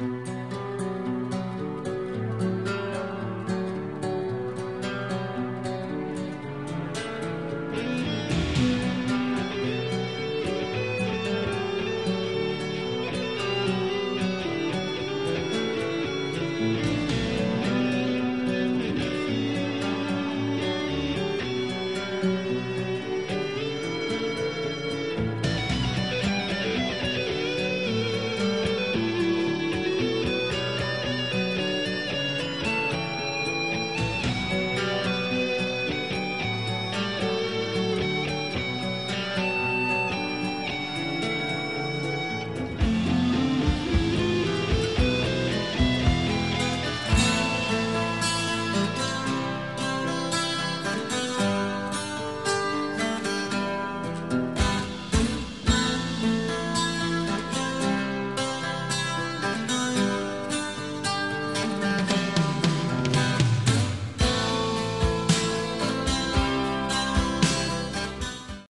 Música